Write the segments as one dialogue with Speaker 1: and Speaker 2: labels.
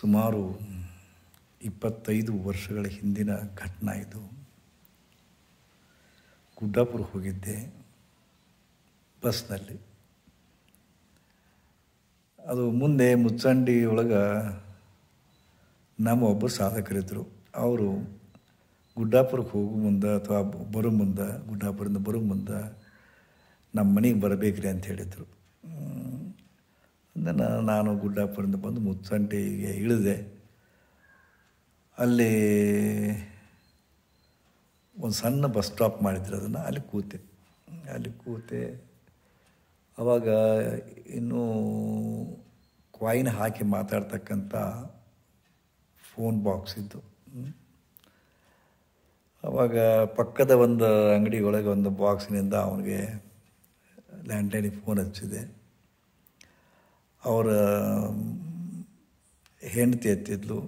Speaker 1: ಸುಮಾರು ಇಪ್ಪತ್ತೈದು ವರ್ಷಗಳ ಹಿಂದಿನ ಘಟನೆ ಇದು. ಗುಡ್ಡಾಪುರ ಹೋಗಿದ್ದೆ ಬಸ್ನಲ್ಲಿ. ಅದು ಮುಂದೆ ಮುಚ್ಚಂಡಿ ಒಳಗೆ ನಮ್ಮ ಒಬ್ಬ ಸಾಧಕರಿದ್ದರು ಅವರು ಗುಡ್ಡಾಪುರಕ್ಕೆ ಹೋಗೋ ಮುಂದೆ ಅಥವಾ ಬರೋ ಮುಂದೆ, ಗುಡ್ಡಾಪುರದಿಂದ ಬರೋ ಮುಂದೆ ನಮ್ಮ ಮನೆಗೆ ಬರಬೇಕ್ರಿ ಅಂತ ಹೇಳಿದರು. ಅಂದ್ರೆ ನಾನು ಗುಡ್ಡಾಪುರದಿಂದ ಬಂದು ಮುತ್ಸಂಟಿಗೆ ಇಳಿದೆ. ಅಲ್ಲಿ ಒಂದು ಸಣ್ಣ ಬಸ್ ಸ್ಟಾಪ್ ಮಾಡಿದ್ರು ಅದನ್ನು, ಅಲ್ಲಿ ಕೂತೆ. ಅಲ್ಲಿ ಕೂತೆ. ಅವಾಗ ಇನ್ನೂ ಕ್ವಾಯಿನ್ ಹಾಕಿ ಮಾತಾಡ್ತಕ್ಕಂಥ ಫೋನ್ ಬಾಕ್ಸ್ ಇದ್ದು ಅವಾಗ ಪಕ್ಕದ ಒಂದು ಅಂಗಡಿ ಒಳಗೆ ಒಂದು ಬಾಕ್ಸಿನಿಂದ ಅವನಿಗೆ ಲ್ಯಾಂಡ್ಲೈನಿಗೆ ಫೋನ್ ಹಚ್ಚಿದೆ. ಅವರ ಹೆಂಡತಿ ಎತ್ತಿದ್ಲು.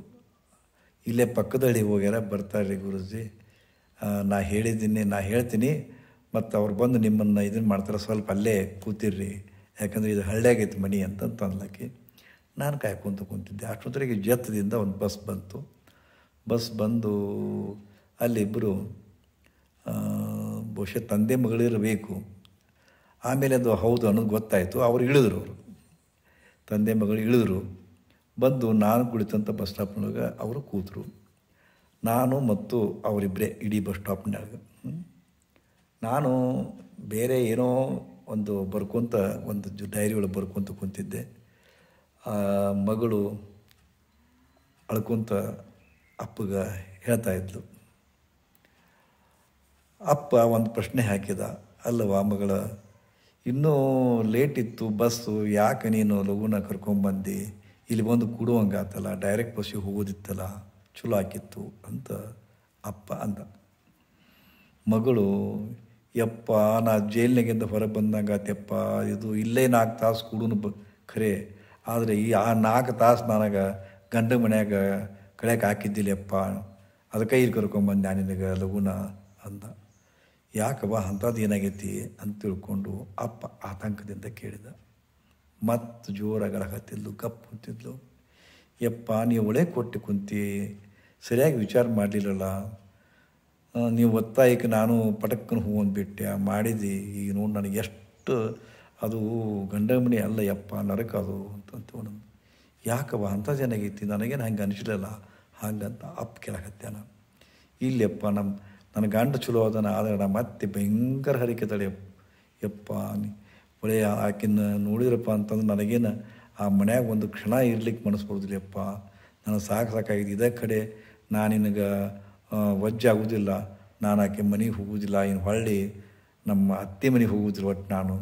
Speaker 1: ಇಲ್ಲೇ ಪಕ್ಕದಲ್ಲಿ ಹೋಗ್ಯಾರ ಬರ್ತಾರೆ ಗುರುಜಿ. ನಾ ಹೇಳಿದ್ದೀನಿ, ನಾ ಹೇಳ್ತೀನಿ. ಮತ್ತು ಅವ್ರು ಬಂದು ನಿಮ್ಮನ್ನು ಇದನ್ನು ಮಾಡ್ತಾರೆ, ಸ್ವಲ್ಪ ಅಲ್ಲೇ ಕೂತಿರ್ರಿ. ಯಾಕಂದರೆ ಇದು ಹಳ್ಳಿಯಾಗೈತೆ ಮನಿ ಅಂತ ಅನ್ಲಕ್ಕಿ ನಾನು ಕಾಯ್ಕೊಂತ ಕುಂತಿದ್ದೆ. ಅಷ್ಟೊತ್ತರಿಗೆ ಜತ್ತದಿಂದ ಒಂದು ಬಸ್ ಬಂತು. ಬಸ್ ಬಂದು ಅಲ್ಲಿಬ್ಬರು ಬಹುಶಃ ತಂದೆ ಮಗಳಿರಬೇಕು. ಆಮೇಲೆ ಅದು ಹೌದು ಅನ್ನೋದು ಗೊತ್ತಾಯಿತು. ಅವ್ರು ಇಳಿದ್ರು ಅವರು. ತಂದೆ ಮಗಳು ಇಳಿದ್ರು. ಬಂದು ನಾನು ಕುಳಿತಂಥ ಬಸ್ ಸ್ಟಾಪ್ನೊಳಗೆ ಅವರು ಕೂತರು. ನಾನು ಮತ್ತು ಅವರಿಬ್ಬರೇ ಇಡೀ ಬಸ್ ಸ್ಟಾಪ್ನಾಗ ನಾನು ಬೇರೆ ಏನೋ ಒಂದು ಬರ್ಕೊತ ಒಂದು ಡೈರಿ ಒಳಗೆ ಬರ್ಕೊತ ಕುಂತಿದ್ದೆ. ಮಗಳು ಅಳ್ಕೊಂತ ಅಪ್ಪಗೆ ಹೇಳ್ತಾ ಇದ್ಲು. ಅಪ್ಪ ಒಂದು ಪ್ರಶ್ನೆ ಹಾಕಿದ. ಅಲ್ಲವಾ ಮಗಳ? ಇನ್ನೂ ಲೇಟ್ ಇತ್ತು ಬಸ್ಸು ಯಾಕೆ ನೀನು ಲಘುನ ಕರ್ಕೊಂಬಂದು ಇಲ್ಲಿ ಬಂದು ಕೂಡುವಂಗಾತಲ್ಲ ಡೈರೆಕ್ಟ್ ಬಸ್ಸಿಗೆ ಹೋಗೋದಿತ್ತಲ್ಲ, ಚಲೋ ಆಕಿತ್ತು ಅಂತ ಅಪ್ಪ ಅಂದ. ಮಗಳು, ಯಪ್ಪ, ನಾ ಜೈಲ್ನಾಗಿಂದ ಹೊರಗೆ ಬಂದಂಗಾತಪ್ಪ ಇದು ಇಲ್ಲೇ ನಾಲ್ಕು ತಾಸು ಕೂಡನು ಬ, ಖರೆ. ಆದರೆ ಈ ಆ ನಾಲ್ಕು ತಾಸು ನನಗೆ ಗಂಡ ಮನ್ಯಾಗ ಕಳೆಯಕ್ಕೆ ಹಾಕಿದ್ದಿಲ್ಲಪ್ಪ ಅದಕ್ಕೆ ಇಲ್ಲಿ ಕರ್ಕೊಂಬಂದು ನಾನು ನಿನಗೆ ಲಘುನ ಅಂದ. ಯಾಕವ್ವ ಅಂಥದ್ದು ಏನಾಗೈತಿ ಅಂತ ತಿಳ್ಕೊಂಡು ಅಪ್ಪ ಆತಂಕದಿಂದ ಕೇಳಿದ. ಮತ್ತು ಜೋರಾಗಲ ಹತ್ತಿದ್ಲು ಕಪ್ಪು ಕುಂತಿದ್ಲು ಯಪ್ಪ ನೀವು ಒಳೆ ಕೊಟ್ಟು ಕುಂತಿ, ಸರಿಯಾಗಿ ವಿಚಾರ ಮಾಡಲಿಲ್ಲಲ್ಲ. ನೀವು ಒತ್ತಾಯಕ್ಕೆ ನಾನು ಪಟಕ್ಕನ ಹೂ ಅಂದ್ಬಿಟ್ಟೆ ಮಾಡಿದಿ, ಈಗ ನೋಡಿ ನನಗೆ ಎಷ್ಟು ಅದು ಗಂಡಮಣಿ ಅಲ್ಲ ಯಪ್ಪ, ನರಕ ಅದು ಅಂತ ಒಂದು ಯಾಕವ್ವ ಅಂಥದ್ದು ಏನಾಗೈತಿ? ನನಗೇನು ಹಂಗೆ ಅನಿಸಲಿಲ್ಲ. ಹಂಗಂತ ಅಪ್ಪ ಕೆಳಗತ್ತೆ ನಾನು ಇಲ್ಲಪ್ಪ ನಮ್ಮ ನನ್ನ ಗಂಡ ಚಲೋ ಅದನ ಆದ್ರೆ ಮತ್ತೆ ಭಯಂಕರ ಹರಿಕೆ ತಡೆ. ಯಪ್ಪ ಒಳ್ಳೆಯ ಆಕಿನ ನೋಡಿದ್ರಪ್ಪ ಅಂತಂದ್ರೆ ನನಗೇನು ಆ ಮನ್ಯಾಗ ಒಂದು ಕ್ಷಣ ಇರ್ಲಿಕ್ಕೆ ಮನಸ್ಸು ಬರೋದಿಲ್ಲಪ್ಪ ನನಗೆ ಸಾಕು ಸಾಕಾಗಿದೆ. ಇದೇ ಕಡೆ ನಾನು ನಿನಗೆ ವಜ್ಜೆ ಆಗೋದಿಲ್ಲ. ನಾನು ಆಕೆ ಮನೆಗೆ ಹೋಗೋದಿಲ್ಲ. ಇನ್ನು ಹೊಳ್ಳಿ ನಮ್ಮ ಅತ್ತೆ ಮನೆಗೆ ಹೋಗೋದಿಲ್ಲ ಒಟ್ಟು ನಾನು.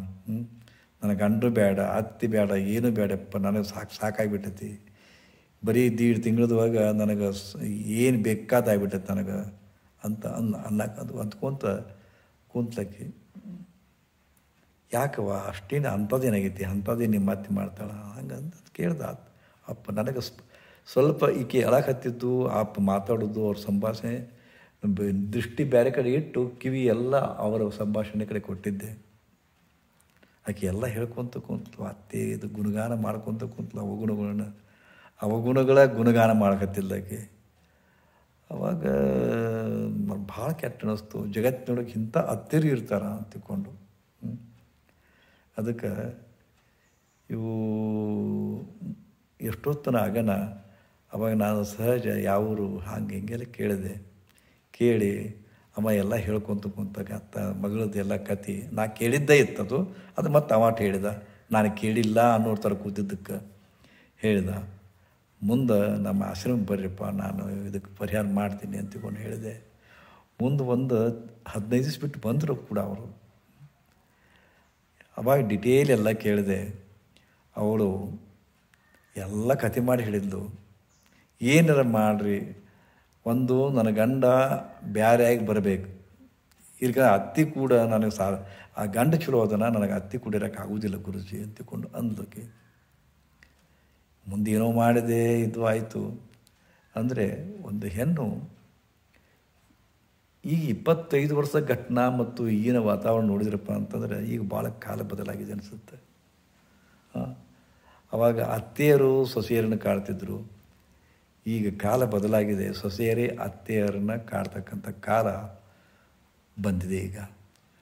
Speaker 1: ನನಗೆ ಗಂಡು ಬೇಡ ಅತ್ತೆ ಬೇಡ ಏನು ಬೇಡಪ್ಪ ನನಗೆ ಸಾಕು ಸಾಕಾಗಿಬಿಟ್ಟೈತಿ. ಬರೀ ದೀಡ್ ತಿಂಗಳದವಾಗ ನನಗೆ ಏನು ಬೇಕಾದಾಗ್ಬಿಟ್ಟೈತೆ ನನಗೆ. ಅಂತ ಅನ್ನ ಅನ್ನಕ್ಕೆ ಅದು ಅಂದ್ಕೊಂತ ಕುಂತ್ಲಕ್ಕಿ. ಯಾಕವ ಅಷ್ಟೇನು ಅಂಥದ್ದೇನಾಗೈತಿ ಅಂಥದ್ದೇ ನಿಮ್ಮ ಮತ್ತೆ ಮಾಡ್ತಾಳ? ಹಂಗಂತ ಕೇಳ್ದ ಅಪ್ಪ ನನಗೆ ಸ್ವಲ್ಪ ಈಕೆ ಅಳಕತ್ತಿದ್ದು ಅಪ್ಪ ಮಾತಾಡೋದು ಅವ್ರ ಸಂಭಾಷಣೆ ದೃಷ್ಟಿ ಬೇರೆ ಕಡೆ ಇಟ್ಟು ಕಿವಿ ಎಲ್ಲ ಅವರ ಸಂಭಾಷಣೆ ಕಡೆ ಕೊಟ್ಟಿದ್ದೆ. ಆಕೆ ಎಲ್ಲ ಹೇಳ್ಕೊತ ಕುಂತು ಅತ್ತೆ ಇದು ಗುಣಗಾನ ಮಾಡ್ಕೊತ ಕುಂತ್ಲು ಅವಗುಣಗಳನ್ನ ಅವಗುಣಗಳ ಗುಣಗಾನ ಮಾಡ್ಕತ್ತಿಲ್ಲ ಆಕೆ. ಅವಾಗ ಭಾಳ ಕೆಟ್ಟ ಅನ್ನಿಸ್ತು ಜಗತ್ತಿನೊಳಗೆ ಇಂಥ ಅತ್ತಿರಿ ಇರ್ತಾರ ಅಂತ ತಿಳ್ಕೊಂಡು ಅದಕ್ಕೆ ಇವು ಎಷ್ಟೊತ್ತನ ಆಗನ ಅವಾಗ ನಾನು ಸಹಜ ಯಾವರು ಹಂಗೆ ಹಿಂಗೆಲ್ಲ ಕೇಳಿದೆ. ಕೇಳಿ ಅಮ್ಮ ಎಲ್ಲ ಹೇಳ್ಕೊತ ಕುಂತ ಅತ್ತ ಮಗಳದ್ದು ಎಲ್ಲ ಕತೆ, ನಾ ಕೇಳಿದ್ದೇ ಇತ್ತದು, ಅದು ಮತ್ತೆ ಅವಾಟ ಹೇಳಿದ. ನಾನು ಕೇಳಿಲ್ಲ ಅನ್ನೋ ಥರ ಕೂತಿದ್ದಕ್ಕೆ. ಹೇಳಿದ, ಮುಂದೆ ನಮ್ಮ ಆಶ್ರಮ ಬರ್ರಿಪ್ಪ, ನಾನು ಇದಕ್ಕೆ ಪರಿಹಾರ ಮಾಡ್ತೀನಿ ಅಂತ ಹೇಳಿದೆ. ಮುಂದೆ ಒಂದು ಹದಿನೈದು ದಿವಸ ಬಿಟ್ಟು ಬಂದರು ಕೂಡ ಅವರು ಅವಾಗ ಡಿಟೇಲ್ ಎಲ್ಲ ಕೇಳಿದೆ. ಅವಳು ಎಲ್ಲ ಕತೆ ಮಾಡಿ ಹೇಳಿದ್ಲು. ಏನಾರ ಮಾಡಿರಿ, ಒಂದು ನನ್ನ ಗಂಡ ಬ್ಯಾರೆಯಾಗಿ ಬರಬೇಕು. ಈಗ ಅತ್ತಿ ಕೂಡ ನನಗೆ ಸಾ, ಆ ಗಂಡ ಚಲೋ ಅದನ್ನು ನನಗೆ ಅತ್ತಿ ಕೂಡ ಆಗೋದಿಲ್ಲ ಗುರುಜಿ ಅಂತಿಕೊಂಡು ಅಂದ್ಲಕ್ಕೆ. ಮುಂದೇನೋ ಮಾಡಿದೆ, ಇದು ಆಯಿತು. ಅಂದರೆ ಒಂದು ಹೆಣ್ಣು ಈಗ ಇಪ್ಪತ್ತೈದು ವರ್ಷ ಘಟನಾ ಮತ್ತು ಈಗಿನ ವಾತಾವರಣ ನೋಡಿದ್ರಪ್ಪ ಅಂತಂದರೆ ಈಗ ಭಾಳ ಕಾಲ ಬದಲಾಗಿದೆ ಅನಿಸುತ್ತೆ. ಅವಾಗ ಅತ್ತೆಯರು ಸೊಸೆಯರನ್ನು ಕಾಡ್ತಿದ್ರು. ಈಗ ಕಾಲ ಬದಲಾಗಿದೆ. ಸೊಸೆಯರೇ ಅತ್ತೆಯರನ್ನ ಕಾಡ್ತಕ್ಕಂಥ ಕಾಲ ಬಂದಿದೆ ಈಗ.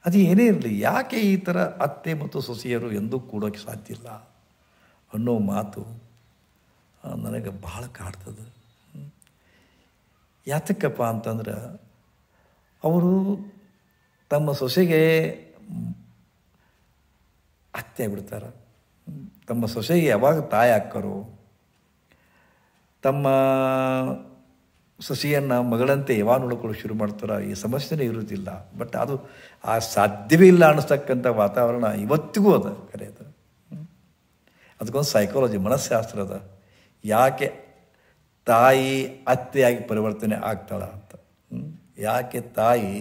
Speaker 1: ಅದು ಏನೇ ಇರಲಿ, ಯಾಕೆ ಈ ಥರ ಅತ್ತೆ ಮತ್ತು ಸೊಸೆಯರು ಎಂದೂ ಕೂಡೋಕ್ಕೆ ಸಾಧ್ಯ ಇಲ್ಲ ಅನ್ನೋ ಮಾತು ನನಗೆ ಭಾಳ ಕಾಡ್ತದೆ. ಯಾತಕ್ಕಪ್ಪ ಅಂತಂದ್ರೆ ಅವರು ತಮ್ಮ ಸೊಸೆಗೆ ಅತ್ತೆ ಆಗ್ಬಿಡ್ತಾರೆ. ತಮ್ಮ ಸೊಸೆಗೆ ಯಾವಾಗ ತಾಯಿ ಹಾಕ್ಕರು? ತಮ್ಮ ಸೊಸೆಯನ್ನು ಮಗಳಂತೆ ಯಾವಾಗ ನೋಡ್ಕೊಳ್ಳೋಕೆ ಶುರು ಮಾಡ್ತಾರೋ ಈ ಸಮಸ್ಯೆನೇ ಇರುವುದಿಲ್ಲ. ಬಟ್ ಅದು ಆ ಸಾಧ್ಯವೇ ಇಲ್ಲ ಅನ್ನಿಸ್ತಕ್ಕಂಥ ವಾತಾವರಣ ಇವತ್ತಿಗೂ ಅದ ಕರೆ ಅದು. ಅದಕ್ಕೊಂದು ಸೈಕಾಲಜಿ ಮನಸ್ಶಾಸ್ತ್ರ ಅದ. ಯಾಕೆ ತಾಯಿ ಅತ್ತೆಯಾಗಿ ಪರಿವರ್ತನೆ ಆಗ್ತಾಳೆ. ಯಾಕೆ ತಾಯಿ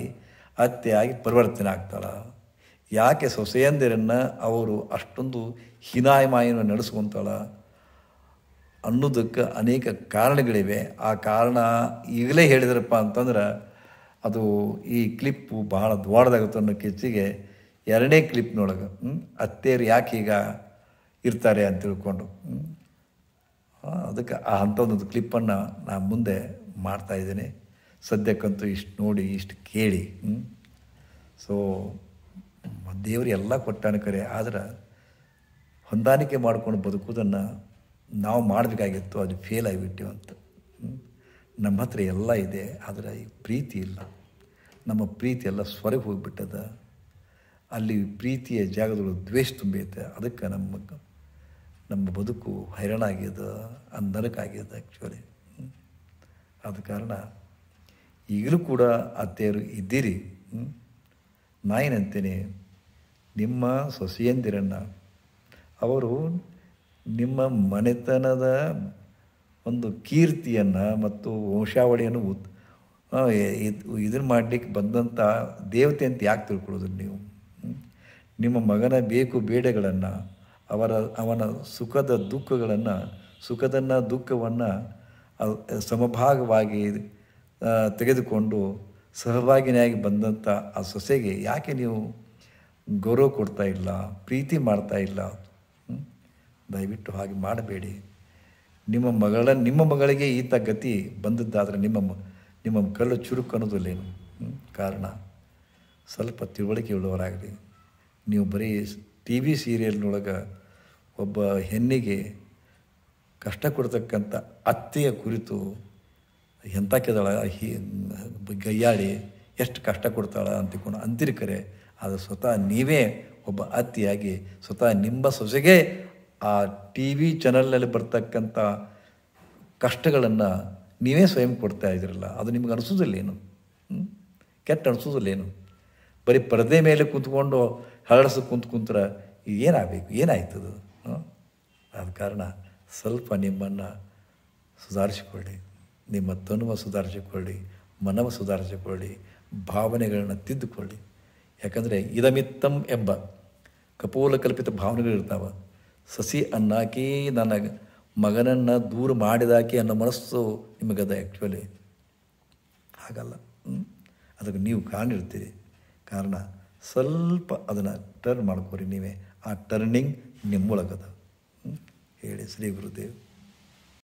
Speaker 1: ಅತ್ತೆಯಾಗಿ ಪರಿವರ್ತನೆ ಆಗ್ತಾಳ? ಯಾಕೆ ಸೊಸೆಯಂದಿರನ್ನು ಅವರು ಅಷ್ಟೊಂದು ಹೀನಾಯಮಾಯನ್ನು ನಡೆಸ್ಕೊಂತಾಳ? ಅನ್ನೋದಕ್ಕೆ ಅನೇಕ ಕಾರಣಗಳಿವೆ. ಆ ಕಾರಣ ಈಗಲೇ ಹೇಳಿದ್ರಪ್ಪ ಅಂತಂದ್ರೆ ಅದು ಈ ಕ್ಲಿಪ್ಪು ಬಹಳ ದೊಡ್ಡದಾಗುತ್ತೆ ಅನ್ನೋ ಕೆಚ್ಚಿಗೆ ಎರಡನೇ ಕ್ಲಿಪ್ನೊಳಗೆ ಅತ್ತೆಯರು ಯಾಕೆ ಈಗ ಇರ್ತಾರೆ ಅಂತ ತಿಳ್ಕೊಂಡು ಅದಕ್ಕೆ ಆ, ಅಂಥದ್ದೊಂದು ಕ್ಲಿಪ್ಪನ್ನು ನಾನು ಮುಂದೆ ಮಾಡ್ತಾ ಇದ್ದೀನಿ. ಸದ್ಯಕ್ಕಂತೂ ಇಷ್ಟು ನೋಡಿ, ಇಷ್ಟು ಕೇಳಿ ಸೊ ದೇವರು ಎಲ್ಲ ಕೊಟ್ಟಾನ ಕರೆ, ಆದ್ರೆ ಹೊಂದಾಣಿಕೆ ಮಾಡ್ಕೊಂಡು ಬದುಕೋದನ್ನು ನಾವು ಮಾಡಬೇಕಾಗಿತ್ತು, ಅದು ಫೇಲ್ ಆಗಿಬಿಟ್ಟಿವಿ ಅಂತ. ನಮ್ಮ ಹತ್ರ ಎಲ್ಲ ಇದೆ, ಆದರೆ ಈ ಪ್ರೀತಿ ಇಲ್ಲ. ನಮ್ಮ ಪ್ರೀತಿ ಎಲ್ಲ ಸ್ವರಗೆ ಹೋಗಿಬಿಟ್ಟದ. ಅಲ್ಲಿ ಪ್ರೀತಿಯ ಜಾಗದೊಳಗೆ ದ್ವೇಷ ತುಂಬೈತೆ, ಅದಕ್ಕೆ ನಮ್ಮ ನಮ್ಮ ಬದುಕು ಹೈರಾಣಾಗ್ಯದ ಅಂದನಕ್ಕಾಗ್ಯದ ಆ್ಯಕ್ಚುಲಿ ಆದ ಕಾರಣ ಈಗಲೂ ಕೂಡ ಅತ್ತೆಯರು ಇದ್ದೀರಿ. ನಾಯಿನಂತೇನೆ ನಿಮ್ಮ ಸೊಸೆಯಂದಿರನ್ನು ಅವರು ನಿಮ್ಮ ಮನೆತನದ ಒಂದು ಕೀರ್ತಿಯನ್ನು ಮತ್ತು ವಂಶಾವಳಿಯನ್ನು ಉತ್ ಇದನ್ನು ಮಾಡಲಿಕ್ಕೆ ಬಂದಂಥ ದೇವತೆ ಅಂತ ಯಾಕೆ ತಿಳ್ಕೊಳ್ಳೋದು ನೀವು? ನಿಮ್ಮ ಮಗನ ಬೇಕು ಬೇಡಗಳನ್ನು, ಅವರ ಅವನ ಸುಖದ ದುಃಖಗಳನ್ನು, ಸುಖದನ್ನು ದುಃಖವನ್ನು ಸಮಭಾಗವಾಗಿ ತೆಗೆದುಕೊಂಡು ಸಹಭಾಗಿನಿಯಾಗಿ ಬಂದಂಥ ಆ ಸೊಸೆಗೆ ಯಾಕೆ ನೀವು ಗೌರವ ಕೊಡ್ತಾ ಇಲ್ಲ, ಪ್ರೀತಿ ಮಾಡ್ತಾ ಇಲ್ಲ? ದಯವಿಟ್ಟು ಹಾಗೆ ಮಾಡಬೇಡಿ. ನಿಮ್ಮ ಮಗಳ, ನಿಮ್ಮ ಮಗಳಿಗೆ ಈತ ಗತಿ ಬಂದದ್ದಾದರೆ ನಿಮ್ಮ ನಿಮ್ಮ ಕಲ್ಲು ಚುರುಕು ಅನ್ನೋದಿಲ್ಲೇನು? ಕಾರಣ, ಸ್ವಲ್ಪ ತಿಳುವಳಿಕೆ ಉಳ್ಳವರಾಗಲಿ. ನೀವು ಬರೀ ಟಿ ವಿ ಸೀರಿಯಲ್ನೊಳಗೆ ಒಬ್ಬ ಹೆಣ್ಣಿಗೆ ಕಷ್ಟ ಕೊಡ್ತಕ್ಕಂಥ ಅತ್ತೆಯ ಕುರಿತು ಎಂಥ ಕೆದಳ ಹಿ ಗೈಯಾಡಿ ಎಷ್ಟು ಕಷ್ಟ ಕೊಡ್ತಾಳ ಅಂತಿಕೊಂಡು ಅಂತೀರಿ ಕರೆ. ಅದು ಸ್ವತಃ ನೀವೇ ಒಬ್ಬ ಅತ್ತಿಯಾಗಿ ಸ್ವತಃ ನಿಮ್ಮ ಸೊಸೆಗೆ ಆ ಟಿ ವಿ ಚಾನಲ್ನಲ್ಲಿ ಬರ್ತಕ್ಕಂಥ ಕಷ್ಟಗಳನ್ನು ನೀವೇ ಸ್ವಯಂ ಕೊಡ್ತಾ ಇದ್ದೀರಲ್ಲ, ಅದು ನಿಮ್ಗೆ ಅನಿಸೋದಿಲ್ಲೇನು? ಕೆಟ್ಟ ಅನಿಸೋದಿಲ್ಲೇನು ಬರೀ ಪರದೆ ಮೇಲೆ ಕೂತ್ಕೊಂಡು ಹರಡಿಸ್ ಕುಂತು ಕುಂತ್ರೆ ಏನಾಗಬೇಕು? ಏನಾಯ್ತದು ಆದ ಕಾರಣ ಸ್ವಲ್ಪ ನಿಮ್ಮನ್ನು ಸುಧಾರಿಸಿಕೊಳ್ಳಿ. ನಿಮ್ಮ ತನುವ ಸುಧಾರಿಸಿಕೊಳ್ಳಿ, ಮನವ ಸುಧಾರಿಸಿಕೊಳ್ಳಿ, ಭಾವನೆಗಳನ್ನು ತಿದ್ದುಕೊಳ್ಳಿ. ಯಾಕಂದರೆ ಇದಮಿತ್ತಂ ಎಂಬ ಕಪೋಲ ಕಲ್ಪಿತ ಭಾವನೆಗಳಿರ್ತಾವೆ ಸಸಿ ಅನ್ನಾಕಿ ನನ್ನ ಮಗನನ್ನು ದೂರ ಮಾಡಿದಾಕಿ ಅನ್ನೋ ಮನಸ್ಸು ನಿಮಗದ ಆ್ಯಕ್ಚುಲಿ ಹಾಗಲ್ಲ? ಅದಕ್ಕೆ ನೀವು ಕಾಣಿರ್ತೀರಿ ಕಾರಣ ಸ್ವಲ್ಪ ಅದನ್ನು ಟರ್ನ್ ಮಾಡ್ಕೊರಿ ನೀವೇ. ಆ ಟರ್ನಿಂಗ್ ನಿಮ್ಮೊಳಗದ? ಹೇಳಿ ಶ್ರೀ ಗುರುದೇವ್.